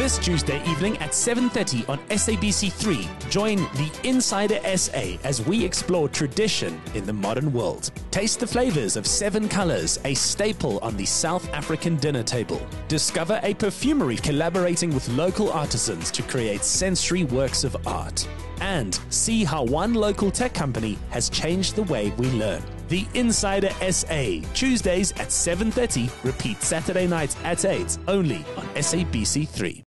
This Tuesday evening at 7:30 on SABC3, join the Insider SA as we explore tradition in the modern world. Taste the flavors of seven colors, a staple on the South African dinner table. Discover a perfumery collaborating with local artisans to create sensory works of art. And see how one local tech company has changed the way we learn. The Insider SA, Tuesdays at 7:30, repeat Saturday nights at 8, only on SABC3.